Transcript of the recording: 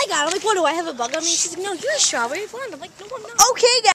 I got. I'm like, what do I have a bug on me? She's like, no, you're a strawberry blonde. I'm like, no, I'm not. Okay.